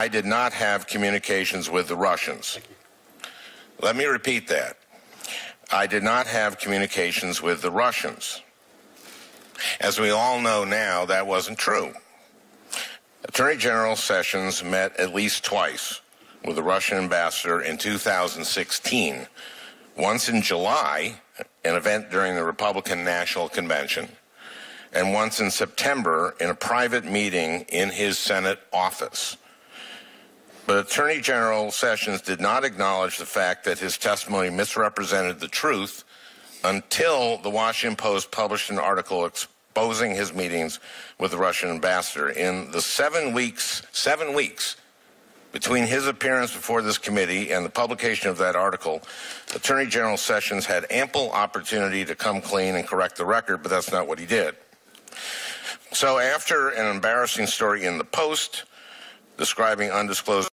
I did not have communications with the Russians. Let me repeat that. I did not have communications with the Russians. As we all know now, that wasn't true. Attorney General Sessions met at least twice with the Russian ambassador in 2016. Once in July, an event during the Republican National Convention, and once in September in a private meeting in his Senate office. But Attorney General Sessions did not acknowledge the fact that his testimony misrepresented the truth until the Washington Post published an article exposing his meetings with the Russian ambassador. In the seven weeks, seven weeks between his appearance before this committee and the publication of that article, Attorney General Sessions had ample opportunity to come clean and correct the record, but that's not what he did. So after an embarrassing story in the Post describing undisclosed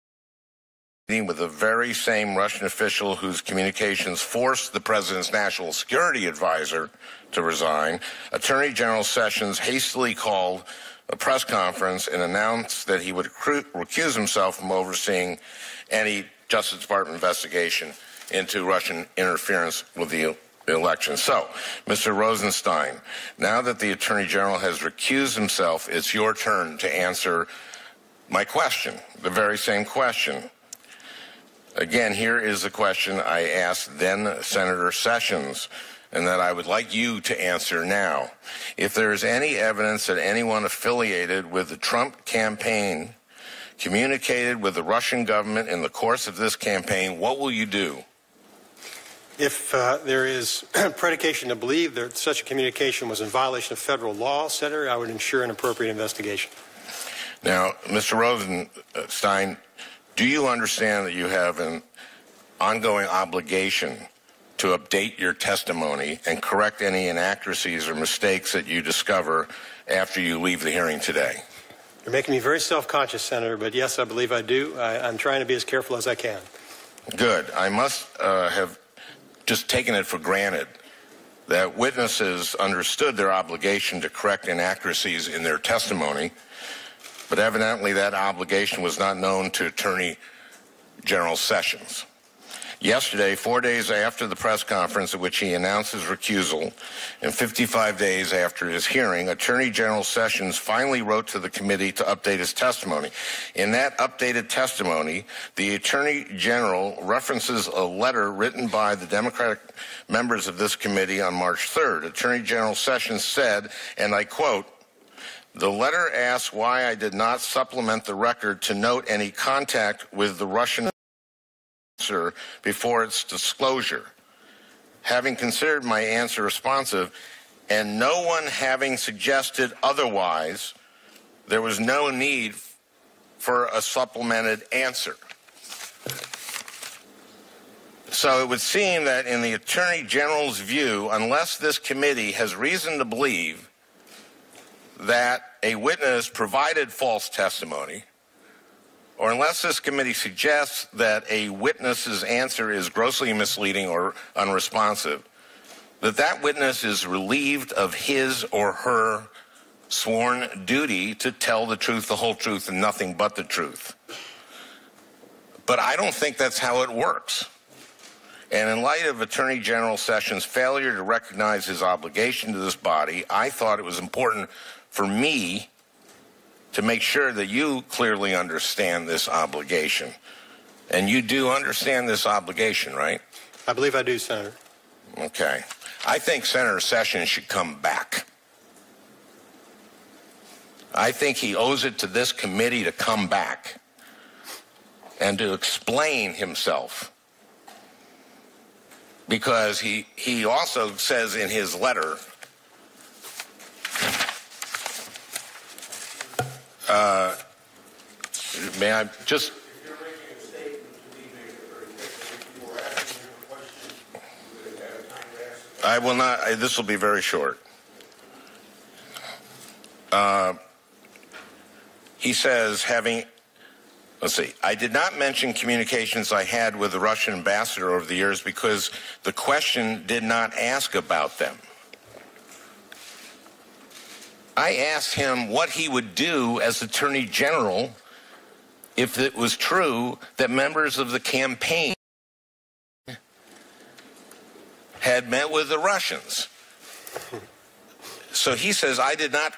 with the very same Russian official whose communications forced the president's national security advisor to resign, Attorney General Sessions hastily called a press conference and announced that he would recuse himself from overseeing any Justice Department investigation into Russian interference with the election. So, Mr. Rosenstein, now that the Attorney General has recused himself, it's your turn to answer my question, the very same question. Again, here is the question I asked then Senator Sessions and that I would like you to answer now. If there is any evidence that anyone affiliated with the Trump campaign communicated with the Russian government in the course of this campaign, what will you do? If uh, there is predication to believe that such a communication was in violation of federal law, Senator, I would ensure an appropriate investigation. Now, Mr. Rosenstein, do you understand that you have an ongoing obligation to update your testimony and correct any inaccuracies or mistakes that you discover after you leave the hearing today? You're making me very self conscious, Senator, but yes, I believe I do. I, am trying to be as careful as I can. Good. I must uh, have just taken it for granted that witnesses understood their obligation to correct inaccuracies in their testimony but evidently that obligation was not known to Attorney General Sessions. Yesterday, four days after the press conference at which he announced his recusal, and 55 days after his hearing, Attorney General Sessions finally wrote to the committee to update his testimony. In that updated testimony, the Attorney General references a letter written by the Democratic members of this committee on March 3rd. Attorney General Sessions said, and I quote, the letter asks why I did not supplement the record to note any contact with the Russian answer before its disclosure. Having considered my answer responsive and no one having suggested otherwise, there was no need for a supplemented answer. So it would seem that in the Attorney General's view, unless this committee has reason to believe that a witness provided false testimony, or unless this committee suggests that a witness's answer is grossly misleading or unresponsive, that that witness is relieved of his or her sworn duty to tell the truth, the whole truth, and nothing but the truth. But I don't think that's how it works. And in light of Attorney General Sessions' failure to recognize his obligation to this body, I thought it was important for me to make sure that you clearly understand this obligation. And you do understand this obligation, right? I believe I do, Senator. Okay. I think Senator Sessions should come back. I think he owes it to this committee to come back and to explain himself. Because he, he also says in his letter Uh, may I just. I will not. I, this will be very short. Uh, he says, having, let's see, I did not mention communications I had with the Russian ambassador over the years because the question did not ask about them. I asked him what he would do as Attorney General if it was true that members of the campaign had met with the Russians. So he says, I did not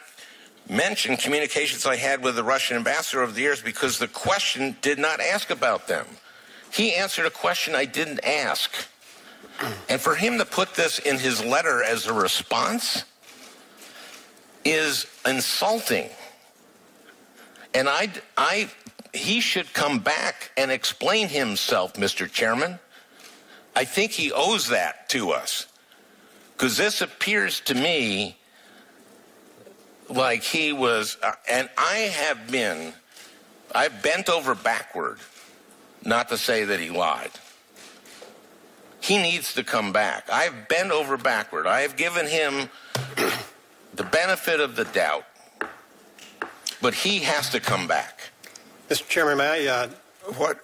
mention communications I had with the Russian ambassador over the years because the question did not ask about them. He answered a question I didn't ask. And for him to put this in his letter as a response is insulting. And I, I, he should come back and explain himself, Mr. Chairman. I think he owes that to us. Because this appears to me like he was, uh, and I have been, I've bent over backward, not to say that he lied. He needs to come back. I've bent over backward. I have given him the benefit of the doubt, but he has to come back. Mr. Chairman, may I, uh, What?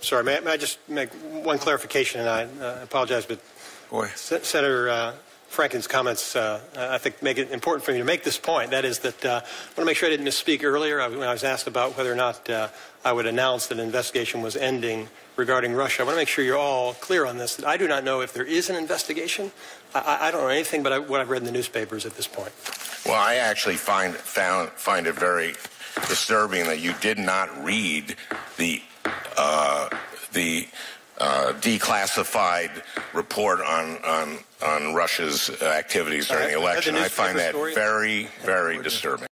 sorry, may I, may I just make one clarification, and I uh, apologize, but Boy. Se- Senator uh, Franken's comments, uh, I think, make it important for me to make this point. That is that uh, I want to make sure I didn't misspeak earlier when I was asked about whether or not uh, I would announce that an investigation was ending regarding Russia. I want to make sure you're all clear on this, that I do not know if there is an investigation. I, I- I don't know anything but I, what I've read in the newspapers at this point. Well, I actually find found find it very disturbing that you did not read the uh, the uh, declassified report on on on Russia's activities during the read the election. I find that very very disturbing.